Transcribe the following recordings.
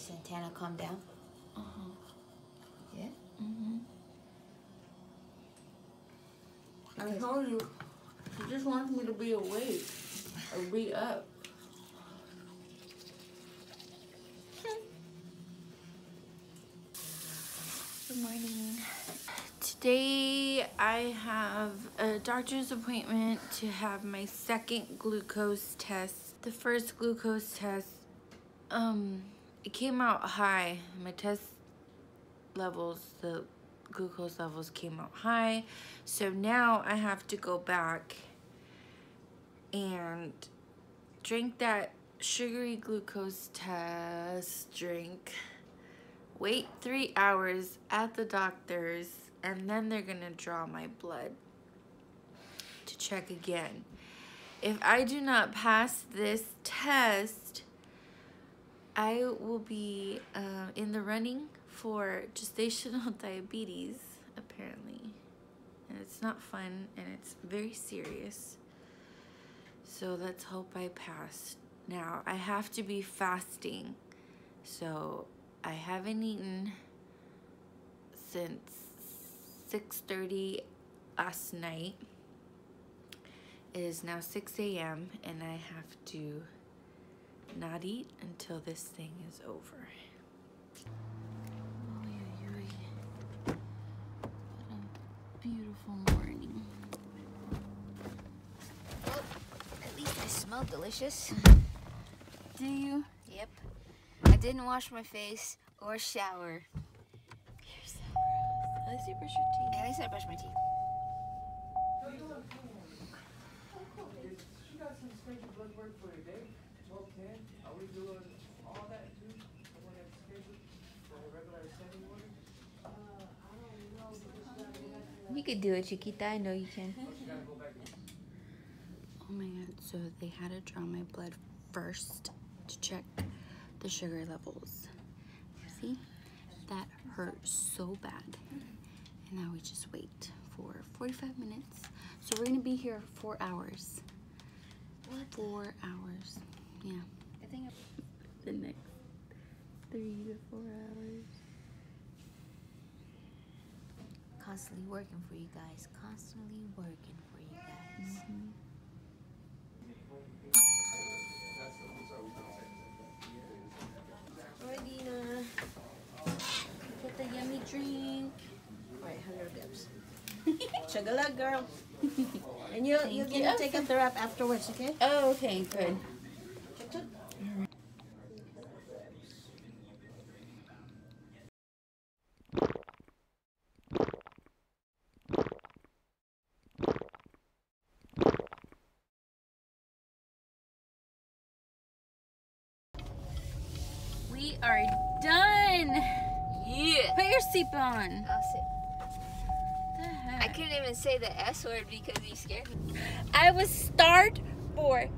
Santana calm down? Uh-huh. Yeah? Mm-hmm. I told you, she just wants me to be awake or be up. Good morning. Today I have a doctor's appointment to have my second glucose test. The first glucose test, um, it came out high. My test levels, the glucose levels came out high. So now I have to go back and drink that sugary glucose test drink wait three hours at the doctor's, and then they're gonna draw my blood to check again. If I do not pass this test, I will be uh, in the running for gestational diabetes, apparently. And it's not fun, and it's very serious. So let's hope I pass. Now, I have to be fasting. So I haven't eaten since 6.30 last night. It is now 6 a.m. and I have to not eat until this thing is over. Oy, oy, oy. What a beautiful morning. Well, at least I smell delicious. Do you? Yep. I didn't wash my face or shower. You're so gross. At least you brush your teeth. At least I brushed my teeth. She got some special blood work for today, twelve ten. Are we doing all that too? Someone that's scheduled for the regular assembly order? Uh, you could do it, Chiquita. I know you can. Oh, she gotta go back. Oh my god, so they had to draw my blood first to check the sugar levels. See? That hurt so bad. And now we just wait for 45 minutes. So we're gonna be here four hours. What? Four hours. Yeah. I think The next three to four hours. constantly working for you guys. Constantly working for you guys. Mm-hmm. Alright, Dina. Get the yummy drink. Alright, hundred dips. Chug a lug, girl. and you'll you'll get you. take a throw afterwards, okay? Oh, okay, good. We are done. Yeah. Put your seatbelt on. I'll sit. I couldn't even say the S word because you scared me. I was starved for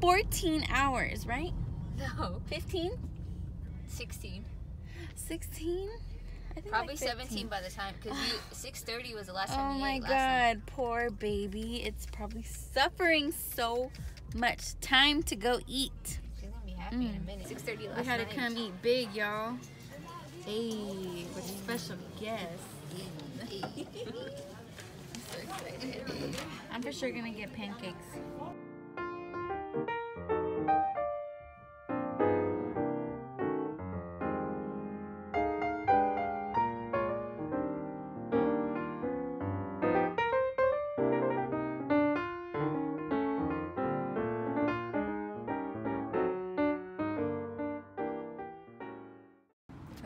14 hours, right? No. 15? 16. 16? I think Probably like 17 by the time because 6:30 was the last Oh time you my ate last night. god, poor baby. It's probably suffering so much time to go eat. She's gonna be happy in a Mm. minute. 6:30 last We had night. to come eat big, y'all. Hey, with a special guest. so excited. I'm for sure gonna get pancakes.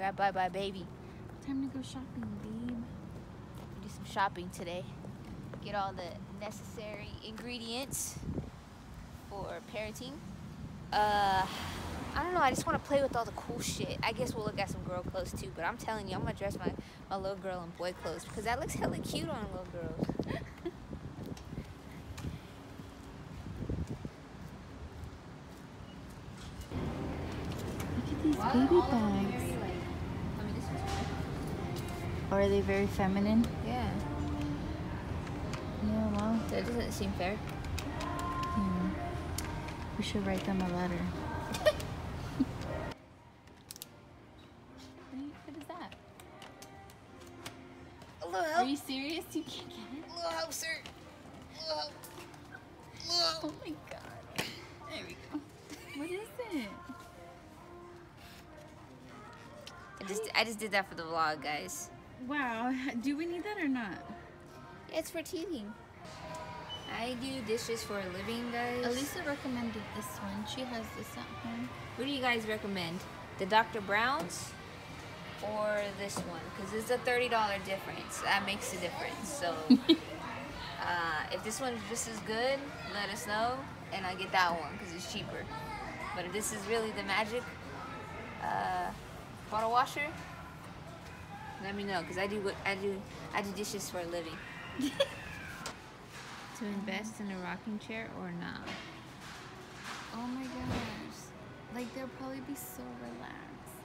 Alright, bye bye, baby. Time to go shopping, babe. Do some shopping today. Get all the necessary ingredients for parenting. Uh, I don't know. I just want to play with all the cool shit. I guess we'll look at some girl clothes too. But I'm telling you, I'm gonna dress my my little girl in boy clothes because that looks hella cute on little girls. are they very feminine? Yeah. Yeah, well. That doesn't seem fair. Hmm. We should write them a letter. what is that? Hello. Are you serious? You can't get it? Hello, help, sir. Hello. Oh my god. There we go. What is it? I just I just did that for the vlog, guys. Wow. Do we need that or not? It's for teething. I do dishes for a living, guys. Elisa recommended this one. She has this at home. What do you guys recommend? The Dr. Brown's or this one? Because it's a $30 difference. That makes a difference. So uh, if this one's just as good, let us know and I get that one because it's cheaper. But if this is really the magic uh, bottle washer, let me know because I do what I do. I do dishes for a living. to invest in a rocking chair or not? Oh my gosh. Like they'll probably be so relaxed.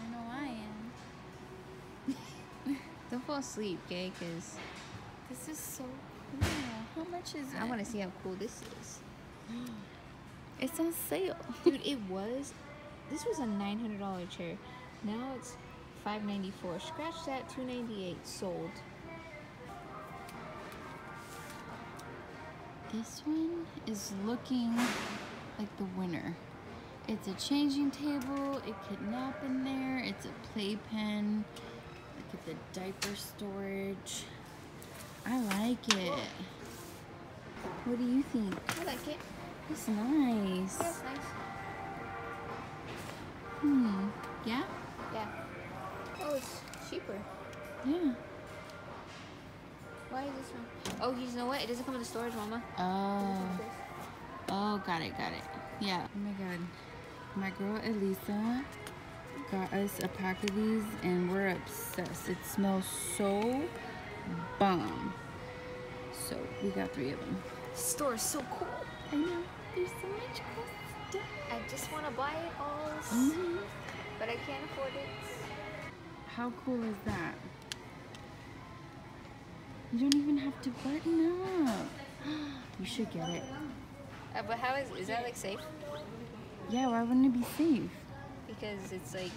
I know I am. Don't fall asleep, okay? Because This is so cool. How much is it? I want to see how cool this is. It's on sale. Dude, it was. This was a nine hundred dollar chair. Now it's five ninety four. Scratch that. Two ninety eight. Sold. This one is looking like the winner. It's a changing table. It could nap in there. It's a playpen. Look at the diaper storage. I like it. What do you think? I like it. It's nice. Yeah, it's nice. Hmm. Yeah. It's cheaper. Yeah. Why is this one? Oh, you know what? It doesn't come with the storage, Mama. Oh. Oh, got it, got it. Yeah. Oh my god. My girl Elisa got us a pack of these and we're obsessed. It smells so bomb. So we got three of them. This store is so cool. I know. There's so much cool stuff. I just want to buy it all, Mhm. but I can't afford it. How cool is that? You don't even have to button up. You should get it. Uh, but how is is that like safe? Yeah, why wouldn't it be safe? Because it's like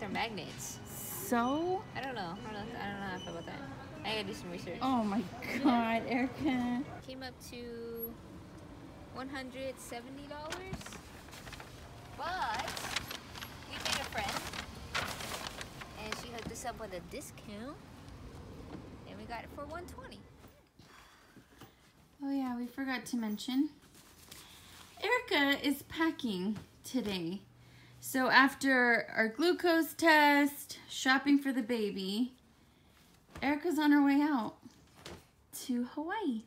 they're magnets. So? I don't know. I don't know. I don't know how I feel about that. I gotta do some research. Oh my god, Erica. Came up to one hundred seventy dollars, but we made a friend, and she hooked us up with a discount, and we got it for one twenty. Oh yeah, we forgot to mention. Erica is packing today. So after our glucose test, shopping for the baby, Erica's on her way out to Hawaii.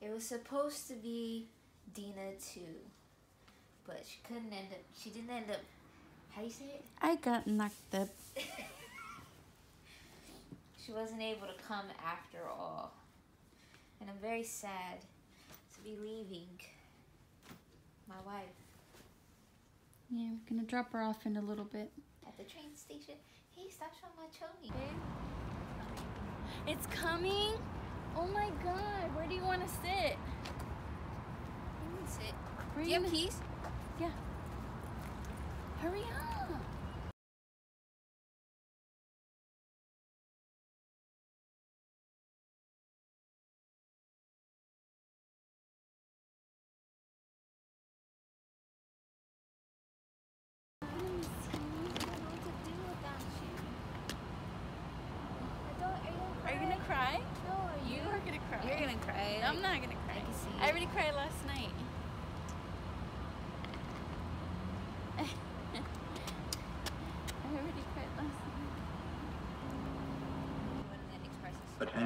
It was supposed to be Dina too, but she couldn't end up. She didn't end up. How do you say it? I got knocked up. She wasn't able to come after all. And I'm very sad to be leaving my wife Yeah, we're gonna drop her off in a little bit. at the train station. Hey, stop showing my choni. It's coming? Oh my god, where do you want to sit? You can sit. Where Do you have keys? Yeah. Hurry up. I don't know what to do without you. I don't, are you gonna Are you gonna cry? No, are You you? are gonna cry. You're gonna cry. I'm like- not gonna cry. I can see I it. already cried last night. I already cried last night. What are the next prices? Attention train 284 approaching. See, 86 already went. My baby Santana. If she gives you like bad food, then you just kick her until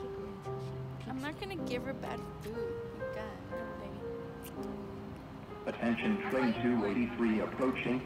she. I'm not gonna give her bad food. God, no, baby. Attention train 283 approaching.